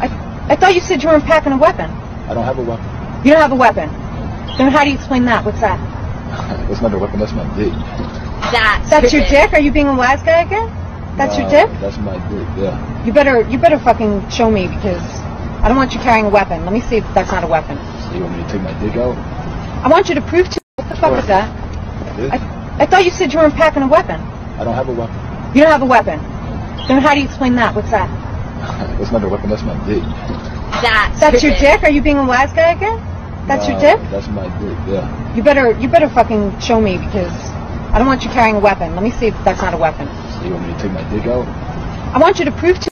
I, I thought you said you weren't packing a weapon. I don't have a weapon. You don't have a weapon. Then how do you explain that? What's that? That's not a weapon. That's my dick. That's, That's your dick? Are you being a wise guy again? That's your uh, dick? That's my dick. Yeah. You better you better fucking show me because I don't want you carrying a weapon. Let me see if that's not a weapon. So you want me to take my dick out? I want you to prove to me what the fuck What? is that? This? I, I thought you said you weren't packing a weapon. I don't have a weapon. You don't have a weapon. Then how do you explain that? What's that? That's not a weapon. That's my dick. That's, That's your dick? Are you being a wise guy again? That's your dick? That's my dick. Yeah. You better you better fucking show me because I don't want you carrying a weapon. Let me see if that's not a weapon. So you want me to take my dick out? I want you to prove to